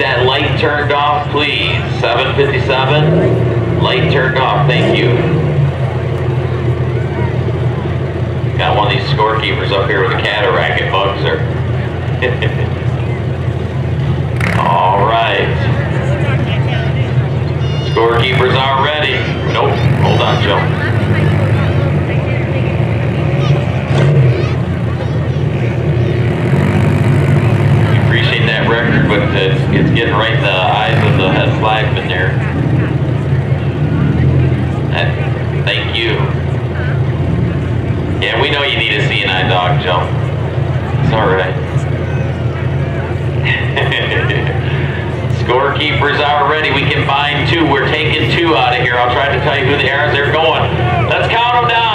that light turned off, please. 757, light turned off, thank you. Got one of these scorekeepers up here with a cataract, it bugs her. All right. Scorekeepers are ready. Nope, hold on, Joe. dog jump. It's alright. Scorekeepers are ready. We can find two. We're taking two out of here. I'll try to tell you who the errors are going. Let's count them down.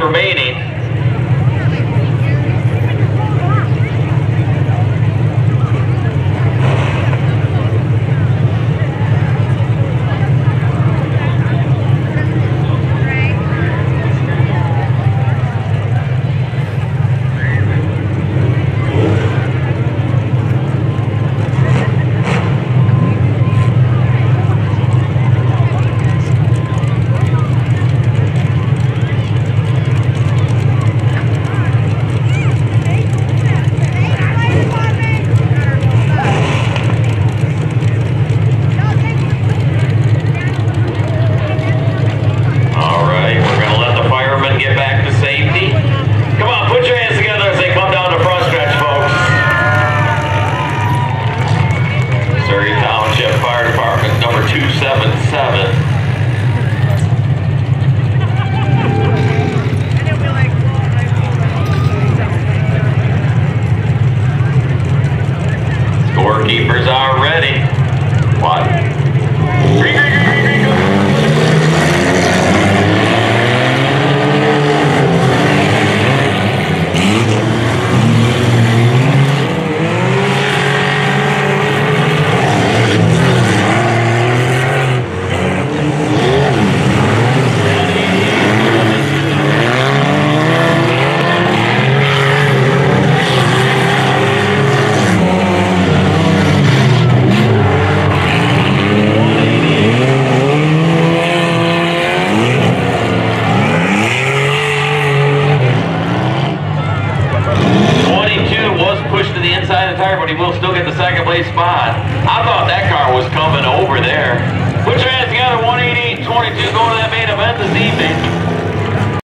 remaining. Keepers are ready. One. place spot. I thought that car was coming over there. We're trying to get a going to that main event this evening.